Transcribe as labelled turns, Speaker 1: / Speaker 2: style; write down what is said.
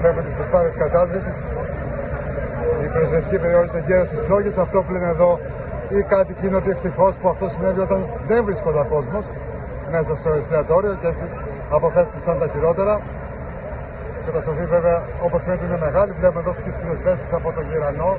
Speaker 1: Βλέπουμε τις προσπάθειες κατάσβεσης. Η προσδευτική περιόριζεται γύρω στις λόγες. Αυτό που λένε εδώ οι κάτοικοι είναι ότι ευτυχώς που αυτό συνέβη όταν δεν βρίσκονταν κόσμος μέσα στο εστιατόριο και έτσι αποφεύθησαν τα χειρότερα. Η καταστροφή βέβαια όπως φαίνεται είναι μεγάλη. Βλέπουμε εδώ τις πυροσβέστες από τον Γερανό